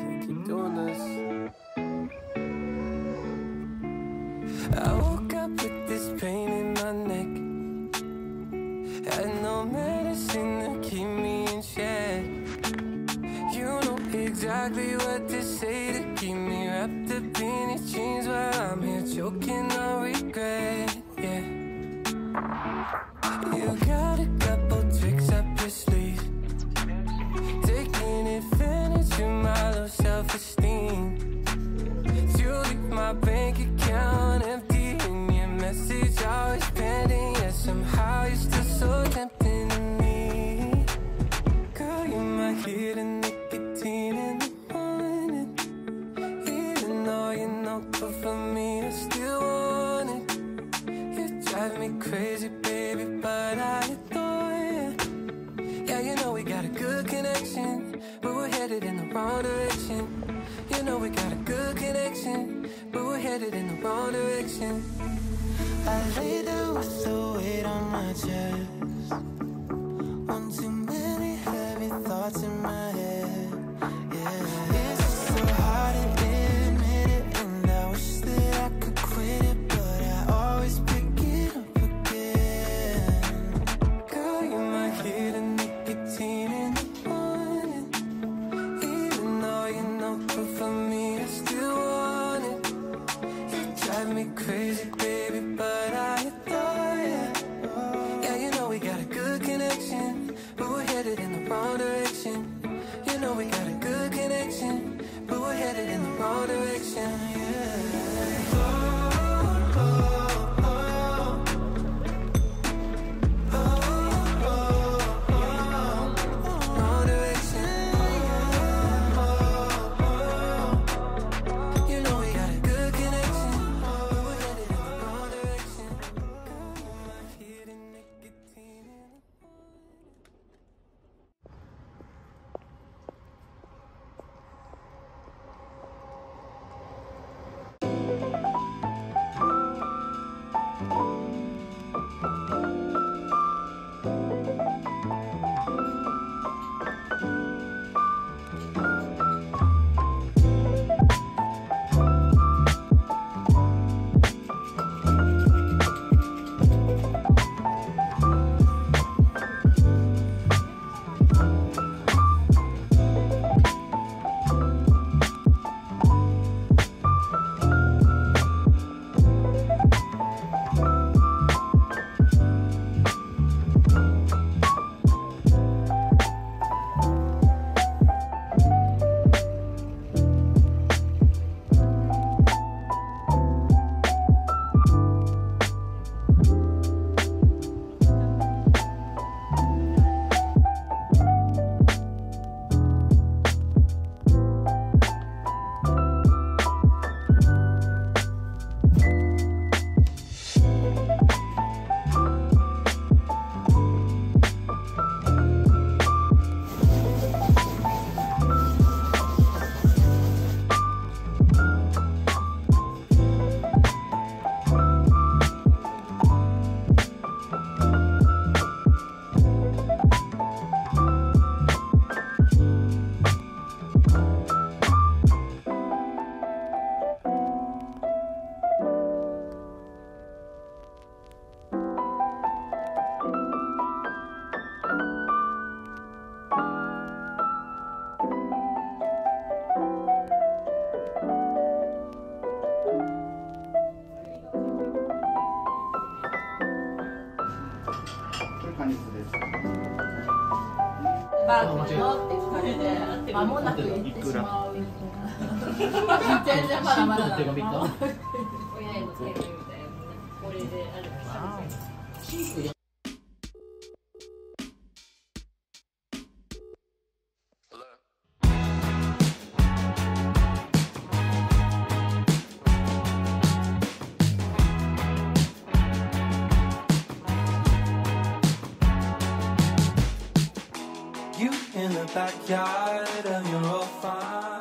Can't keep doing this. Oh. exactly what to say to keep me wrapped up in your jeans while I'm here choking on regret. Yeah, you got a couple tricks up your sleeve. wrong direction. You know we got a good connection, but we're headed in the wrong direction. I lay down with the weight on my chest. 加熱です。バーグにって聞かれて、間もなく行ってしまう。全然まだまだだ。親への手紙みたいな。これである。the backyard you're all fine.